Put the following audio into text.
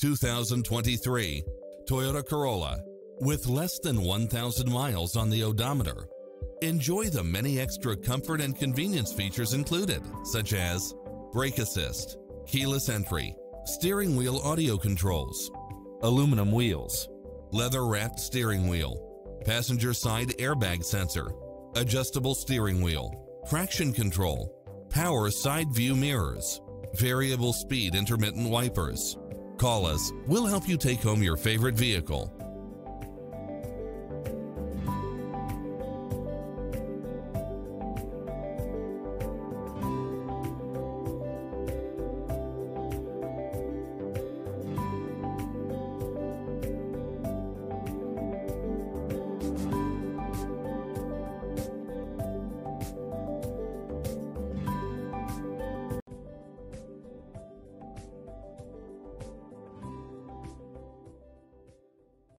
2023 Toyota Corolla with less than 1,000 miles on the odometer. Enjoy the many extra comfort and convenience features included, such as brake assist, keyless entry, steering wheel audio controls, aluminum wheels, leather wrapped steering wheel, passenger side airbag sensor, adjustable steering wheel, traction control, power side view mirrors, variable speed intermittent wipers. Call us, we'll help you take home your favorite vehicle